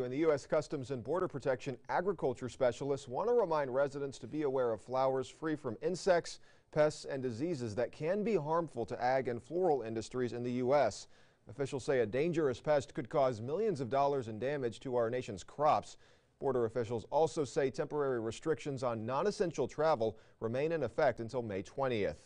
And the U.S. Customs and Border Protection agriculture specialists want to remind residents to be aware of flowers free from insects, pests, and diseases that can be harmful to ag and floral industries in the U.S. Officials say a dangerous pest could cause millions of dollars in damage to our nation's crops. Border officials also say temporary restrictions on non-essential travel remain in effect until May 20th.